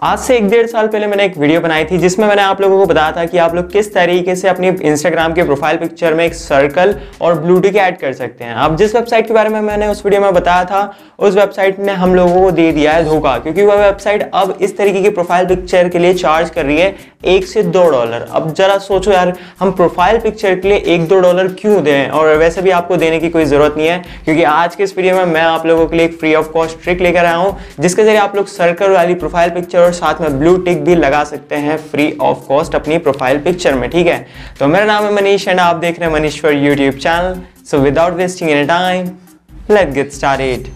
आज से एक डेढ़ साल पहले मैंने एक वीडियो बनाई थी जिसमें मैंने आप लोगों को बताया था कि आप लोग किस तरीके से अपनी इंस्टाग्राम के प्रोफ़ाइल पिक्चर में एक सर्कल और ब्लू टिक ऐड कर सकते हैं। अब जिस वेबसाइट के बारे में मैंने उस वीडियो में बताया था, उस वेबसाइट ने हम लोगों को दे दिया है धोखा, क्योंकि वह वेबसाइट अब इस तरीके की प्रोफ़ाइल पिक्चर के लिए चार्ज कर रही है एक से दो डॉलर अब जरा सोचो यार, हम प्रोफ़ाइल पिक्चर के लिए एक दो डॉलर क्यों दें? और वैसे भी आपको देने की कोई ज़रूरत नहीं है, क्योंकि आज के इस वीडियो में मैं आप लोगों के लिए एक फ्री ऑफ़ कॉस्ट ट्रिक लेकर आया हूँ, जिसके ज़रिए आप लोग सर्कल वाली प्रोफ़ाइल पिक्चर और साथ में ब्लू टिक भी लगा सकते हैं फ्री ऑफ़ कॉस्ट अपनी प्रोफ़ाइल पिक्चर में, ठीक है? तो मेरा नाम है मनीष एंड आप देख रहे हैं Manishwar YouTube channel so without wasting any time let get started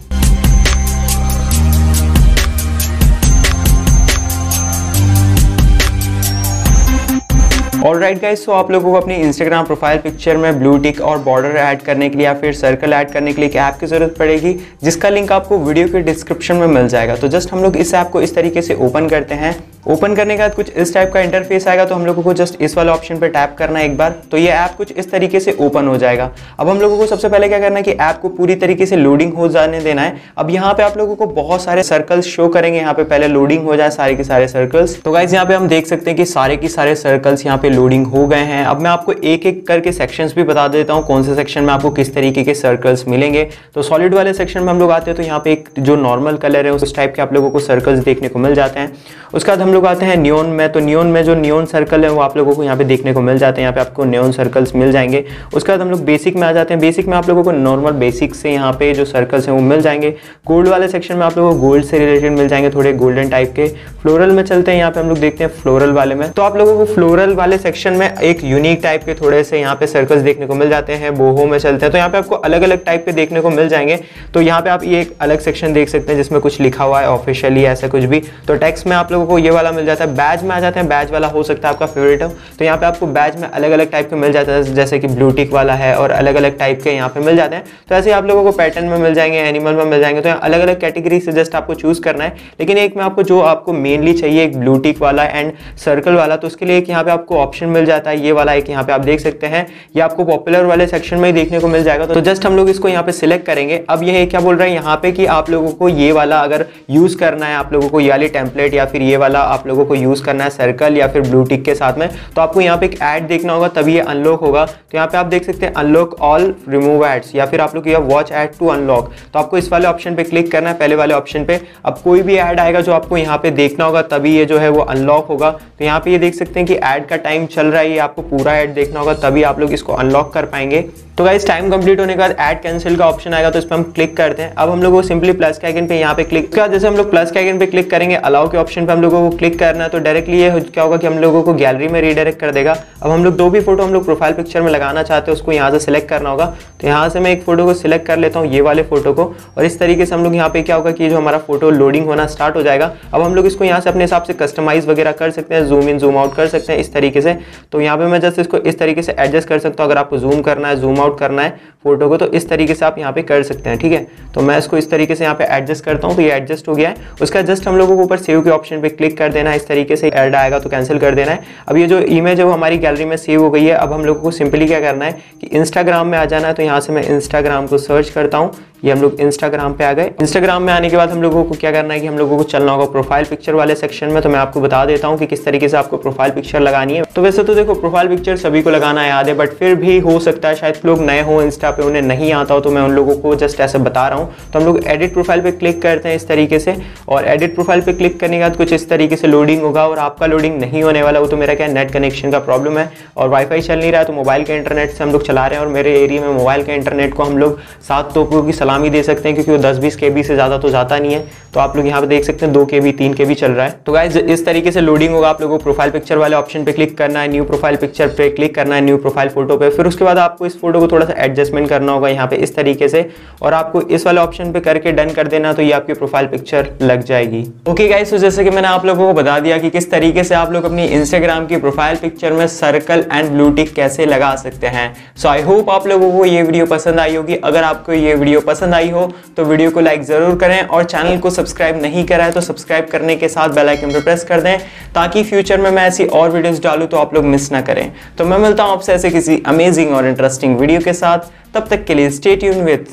और राइट गाइज़ तो आप लोगों को अपनी इंस्टाग्राम प्रोफ़ाइल पिक्चर में ब्लू टिक और बॉर्डर ऐड करने के लिए या फिर सर्कल ऐड करने के लिए एक ऐप की ज़रूरत पड़ेगी, जिसका लिंक आपको वीडियो के डिस्क्रिप्शन में मिल जाएगा। तो जस्ट हम लोग इस ऐप को इस तरीके से ओपन करते हैं। ओपन करने के बाद कुछ इस टाइप का इंटरफेस आएगा तो हम लोगों को जस्ट इस वाले ऑप्शन पर टैप करना है एक बार। तो ये ऐप कुछ इस तरीके से ओपन हो जाएगा। अब हम लोगों को सबसे पहले क्या करना है कि ऐप को पूरी तरीके से लोडिंग हो जाने देना है। अब यहाँ पे आप लोगों को बहुत सारे सर्कल्स शो करेंगे। यहाँ पे पहले लोडिंग हो जाए सारे के सारे सर्कल्स तो गाइज़ यहाँ पे हम देख सकते हैं कि सारे के सारे सर्कल्स यहाँ पे लोडिंग हो गए हैं। अब मैं आपको एक एक करके सेक्शंस भी बता देता हूँ, कौन से सेक्शन में आपको किस तरीके के सर्कल्स मिलेंगे। तो सॉलिड वाले सेक्शन में हम लोग आते हैं तो यहाँ पे एक जो नॉर्मल कलर है, उस टाइप के आप लोगों को सर्कल्स देखने को मिल जाते हैं। उसके बाद लोग आते हैं न्योन में तो न्योन में जो न्योन सर्कल है, वो आप लोगों को यहाँ पे देखने को मिल जाते हैं। यहाँ पे आपको न्योन सर्कल्स मिल जाएँगे। उसके बाद हम लोग बेसिक में आ जाते हैं। बेसिक में आप लोगों को नॉर्मल बेसिक से यहाँ पे जो सर्कल्स हैं, वो मिल जाएँगे। गोल्ड वाले सेक्शन में आप लोगों को गोल्ड से रिलेटेड मिल जाएँगे थोड़े गोल्डन टाइप के। फ्लोरल में चलते हैं, यहाँ पे हम लोग देखते हैं फ्लोरल वाले में। तो आप लोगों को फ्लोरल वाले सेक्शन में एक यूनिक टाइप के थोड़े से यहाँ पे सर्कल्स देखने को मिल जाते हैं। बोहो में चलते हैं। तो यहाँ पे आपको अलग अलग टाइप के देखने को मिल जाएँगे। तो यहाँ पे आप ये एक अलग सेक्शन देख सकते हैं, जिसमें कुछ लिखा हुआ है ऑफिशियली ऐसा कुछ भी। तो टेक्स्ट में आप लोगों को ये वाला मिल जाता है बैच में आ जाते हैं बैच वाला हो सकता है आपका फेवरेट हो। तो यहाँ पे आपको बैच में अलग अलग टाइप के मिल जाता है, जैसे कि ब्लू टिक वाला है और अलग अलग टाइप के यहाँ पे मिल जाते हैं। तो ऐसे आप लोगों को पैटर्न में मिल जाएँगे एनिमल में मिल जाएँगे। तो अलग अलग कैटेगरी से जस्ट आपको चूज़ करना है। लेकिन एक में आपको जो आपको मेनली चाहिए, एक ब्लू टिक वाला एंड सर्कल वाला तो उसके लिए एक यहाँ पे आपको ऑप्शन मिल जाता है। ये वाला एक यहाँ पे आप देख सकते हैं। ये आपको पॉपुलर वाले सेक्शन में ही देखने को मिल जाएगा। तो जस्ट हम लोग इसको यहाँ पे सिलेक्ट करेंगे। अब ये क्या बोल रहे हैं यहाँ पे कि आप लोगों को ये वाला अगर यूज़ करना है, आप लोगों को ये वाली टेम्पलेट या फिर ये वाला आप लोगों को यूज़ करना है सर्कल या फिर ब्लू टिक के साथ में तो आपको यहाँ पे एक ऐड देखना होगा, तभी ये अनलॉक होगा। तो यहाँ पे आप देख सकते हैं अनलॉक ऑल रिमूव एड्स या फिर आप लोग वॉच एड टू अनलॉक तो आपको इस वाले ऑप्शन पे क्लिक करना है, पहले वाले ऑप्शन पे। अब कोई भी ऐड आएगा जो आपको यहाँ पे देखना होगा, तभी ये जो है वो अनलॉक होगा। तो यहाँ पे ये देख सकते हैं कि ऐड का टाइम चल रहा है, ये आपको पूरा ऐड देखना होगा, तभी आप लोग इसको अनलॉक कर पाएँगे। तो गाइस टाइम कंप्लीट होने के बाद ऐड कैंसिल का ऑप्शन आएगा तो इस पर हम क्लिक करते हैं। अब हम लोगों को सिंपली प्लस के आइकन पे यहाँ पे क्लिक जैसे हम लोग प्लस के आइकन पे क्लिक करेंगे अलाउ के ऑप्शन पे हम लोगों को क्लिक करना तो डायरेक्टली ये क्या होगा कि हम लोगों को गैलरी में रीडायरेक्ट कर देगा। अब हम लोग दो भी फ़ोटो हम लोग प्रोफ़ाइल पिक्चर में लगाना चाहते हैं, उसको यहाँ से सिलेक्ट करना होगा। तो यहाँ से मैं एक फ़ोटो को सिलेक्ट कर लेता हूँ, ये वाले फ़ोटो को। और इस तरीके से हम लोग यहाँ पे क्या होगा कि जो हमारा फ़ोटो लोडिंग होना स्टार्ट हो जाएगा। अब हम लोग इसको यहाँ से अपने हिसाब से कस्टमाइज वगैरह कर सकते हैं जूम इन जूम आउट कर सकते हैं इस तरीके से। तो यहाँ पे मैं जस्ट इसको इस तरीके से एडजस्ट कर सकता हूँ, अगर आपको जूम करना है जूम आउट करना है फ़ोटो को तो इस तरीके से आप यहाँ पे कर सकते हैं, ठीक है? तो मैं इसको इस तरीके से यहाँ पे एडजस्ट करता हूँ तो ये एडजस्ट हो गया है। उसका जस्ट हम लोगों को ऊपर सेव के ऑप्शन पे क्लिक कर देना इस तरीके से एड आएगा तो कैंसिल कर देना है। अब ये जो इमेज है वो हमारी गैलरी में सेव हो गई है। अब हम लोगों को सिंपली क्या करना है कि इंस्टाग्राम में आ जाना है। तो यहाँ से मैं इंस्टाग्राम को सर्च करता हूँ। ये हम लोग इंस्टाग्राम पे आ गए। इंस्टाग्राम में आने के बाद हम लोगों को क्या करना है कि हम लोगों को चलना होगा प्रोफ़ाइल पिक्चर वाले सेक्शन में। तो मैं आपको बता देता हूँ कि किस तरीके से आपको प्रोफ़ाइल पिक्चर लगानी है। तो वैसे तो देखो प्रोफ़ाइल पिक्चर सभी को लगाना याद है बट फिर भी हो सकता है शायद लोग नए हो इंस्टा पे, उन्हें नहीं आता हो तो मैं उन लोगों को जस्ट ऐसे बता रहा हूँ। तो हम लोग एडिट प्रोफ़ाइल पे क्लिक करते हैं इस तरीके से, और एडिट प्रोफ़ाइल पे क्लिक करने के बाद कुछ इस तरीके से लोडिंग होगा, और आपका लोडिंग नहीं होने वाला, वो तो मेरा क्या नेट कनेक्शन का प्रॉब्लम है। और वाईफाई चल नहीं रहा है तो मोबाइल के इंटरनेट से हम लोग चला रहे हैं, और मेरे एरिया में मोबाइल के इंटरनेट को हम लोग सात तोपों की सलामी दे सकते हैं, क्योंकि वो दस बीस के से ज़्यादा तो जाता नहीं है। तो आप लोग यहाँ पे देख सकते हैं, दो के बी तीन के बी चल रहा है। तो गाइज़ इस तरीके से लोडिंग होगा, आप लोगों को प्रोफ़ाइल पिक्चर वाले ऑप्शन पे क्लिक करना है न्यू प्रोफ़ाइल पिक्चर पे क्लिक करना है न्यू प्रोफ़ाइल फ़ोटो पे। फिर उसके बाद आपको इस फ़ोटो को थोड़ा सा एडजस्टमेंट करना होगा यहाँ पे, इस तरीके से। और आपको इस वाले ऑप्शन पे करके डन कर देना तो ये आपकी प्रोफ़ाइल पिक्चर लग जाएगी। ओके गाइज़ तो जैसे कि मैंने आप लोगों को बता दिया कि किस तरीके से आप लोग अपनी इंस्टाग्राम की प्रोफ़ाइल पिक्चर में सर्कल एंड ब्लू टिक कैसे लगा सकते हैं। सो आई होप आप लोगों को ये वीडियो पसंद आई होगी। अगर आपको ये वीडियो पसंद आई हो तो वीडियो को लाइक ज़रूर करें और चैनल को सब्सक्राइब नहीं करा है तो सब्सक्राइब करने के साथ बेल आइकन पर प्रेस कर दें, ताकि फ्यूचर में मैं ऐसी और वीडियोस डालूं तो आप लोग मिस ना करें। तो मैं मिलता हूँ आपसे ऐसे किसी अमेजिंग और इंटरेस्टिंग वीडियो के साथ, तब तक के लिए stay tune with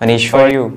Manish for you